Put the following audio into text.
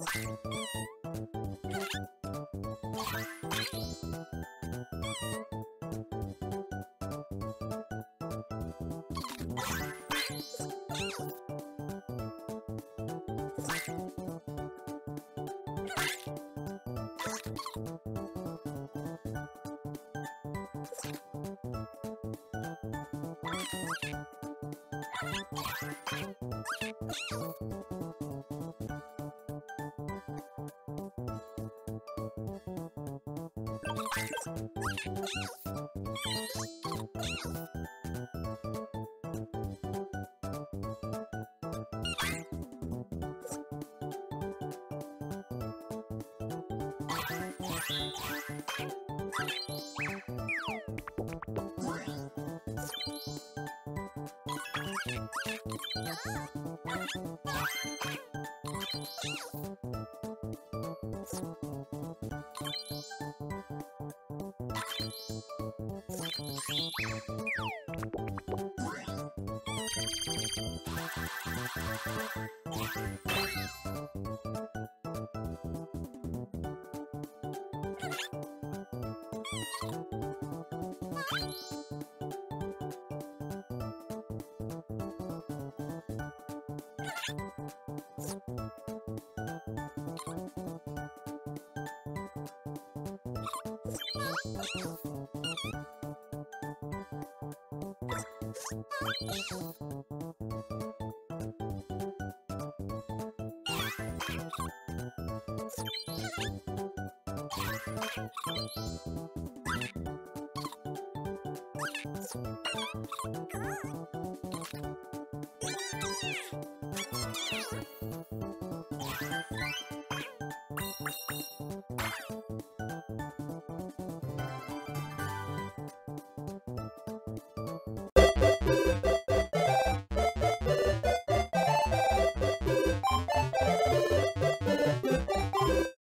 you Bye. you Good.